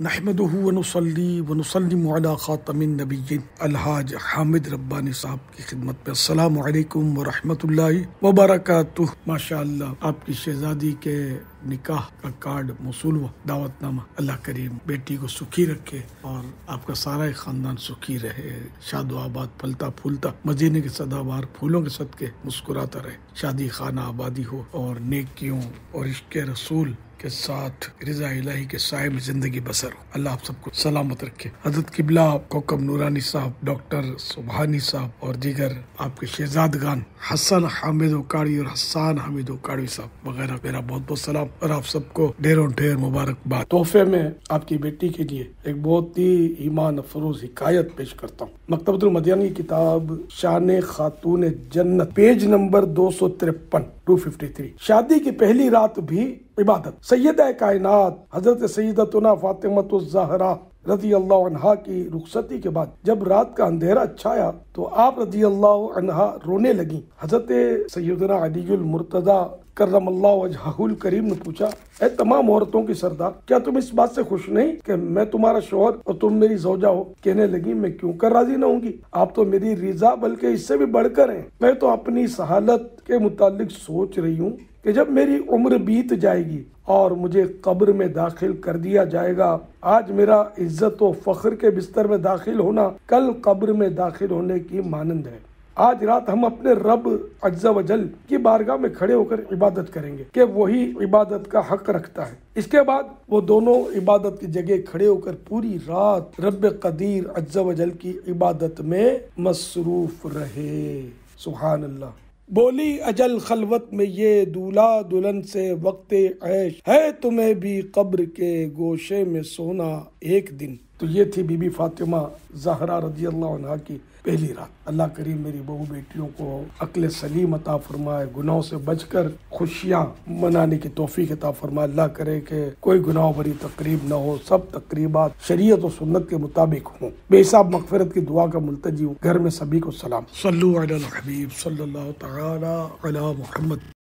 نحمده ونصلي ونسلم على خاتم النبیین الحاج حامد ربانی صاحب کی خدمت میں السلام علیکم ورحمۃ اللہ وبرکاتہ۔ ماشاء اللہ آپ کی شہزادی کے نکاح کا کارڈ موصول ہوا دعوت نامہ اللہ کریم بیٹی کو سکھی رکھے اور آپ کا سارا خاندان سکھی رہے شاد و آباد پھلتا پھولتا، مدینے کے صدا بار پھولوں کے صدقے مسکراتا رہے، شادی خانہ آبادی ہو اور نیکیوں اور عشق رسول کے ساتھ رضا الہی کے سائے میں زندگی بسر ہو۔ اللہ آپ سب کو سلامت رکھے۔ حضرت قبلہ کوکب نورانی صاحب، ڈاکٹر سبحانی صاحب اور دیگر آپ کے شہزادگان حسن حامد اوکاڑی اور حسان حامد اوکاڑی صاحب وغیرہ، میرا بہت بہت سلام۔ اور آپ سب کو ڈھیروں ڈھیر مبارکباد۔ تحفے میں آپ کی بیٹی کے لیے ایک بہت ہی ایمان افروز حکایت پیش کرتا ہوں۔ مکتبۃ المدیانی کی کتاب شان خاتون جنت، پیج نمبر دو سو ترپن۔ ٹو ففٹی تھری شادی کی پہلی رات بھی عبادت۔ سیدہ کائنات حضرت سیدتنا فاطمت الزہرا رضی اللہ عنہا کی رخصتی کے بعد جب رات کا اندھیرا چھایا تو آپ رضی اللہ عنہا رونے لگیں۔ حضرت سیدنا علی المرتضی کرم اللہ وجہ الکریم نے پوچھا، اے تمام عورتوں کی سردار، کیا تم اس بات سے خوش نہیں کہ میں تمہارا شوہر اور تم میری زوجہ ہو؟ کہنے لگی میں کیوں کر راضی نہ ہوں گی؟ آپ تو میری رضا، بلکہ اس سے بھی بڑھ کر ہیں۔ میں تو اپنی سہالت کے متعلق سوچ رہی ہوں کہ جب میری عمر بیت جائے گی اور مجھے قبر میں داخل کر دیا جائے گا، آج میرا عزت و فخر کے بستر میں داخل ہونا کل قبر میں داخل ہونے کی مانند ہے۔ آج رات ہم اپنے رب اجزا و جل کی بارگاہ میں کھڑے ہو کر عبادت کریں گے کہ وہی عبادت کا حق رکھتا ہے۔ اس کے بعد وہ دونوں عبادت کی جگہ کھڑے ہو کر پوری رات رب قدیر اجزا و جل کی عبادت میں مصروف رہے۔ سبحان اللہ۔ بولی اجل خلوت میں یہ دولہ دلہن سے وقت عیش ہے تمہیں بھی قبر کے گوشے میں سونا ایک دن۔ تو یہ تھی بی بی فاطمہ زہرا رضی اللہ عنہ کی پہلی رات۔ اللہ کریم میری بہو بیٹیوں کو عقل سلیم عطا فرمائے، گناہوں سے بچ کر خوشیاں منانے کی توفیق عطا فرمائے۔ اللہ کرے کہ کوئی گناہ بری تقریب نہ ہو، سب تقریبات شریعت و سنت کے مطابق ہوں۔ بے حساب مغفرت کی دعا کا ملتجی ہوں۔ گھر میں سبھی کو سلام۔ صلو علی الحبیب صلی اللہ تعالی علی محمد۔